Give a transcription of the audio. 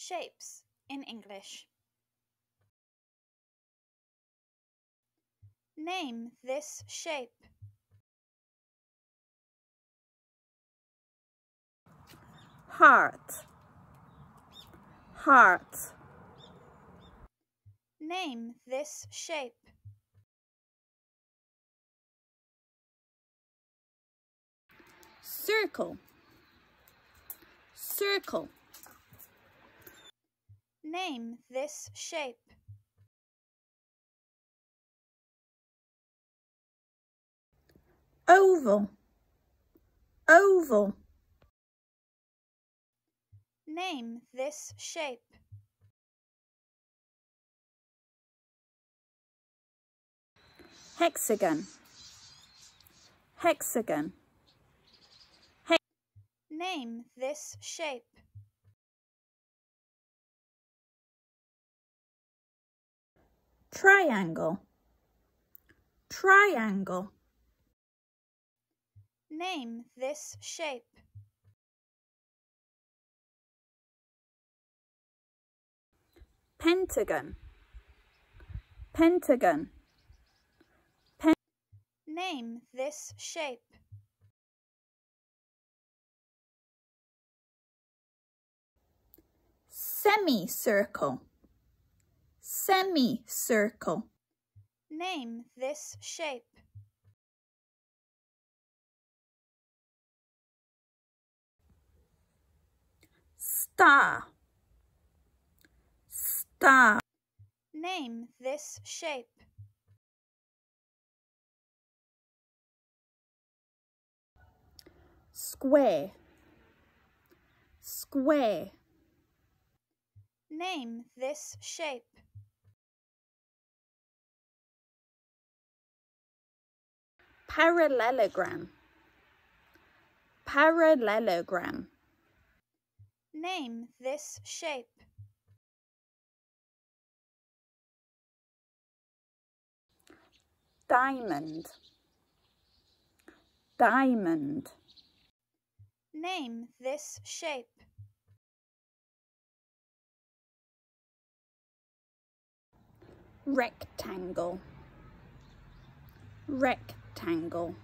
Shapes in English. Name this shape. heart heart Name this shape. circle circle Name this shape. oval oval Name this shape. hexagon hexagon Name this shape. Triangle. Triangle. Name this shape. pentagon. Pentagon. Name this shape. semicircle semicircle Name this shape. star star Name this shape. square square Name this shape. Parallelogram. Parallelogram. Name this shape. diamond. Diamond. Name this shape. rectangle rectangle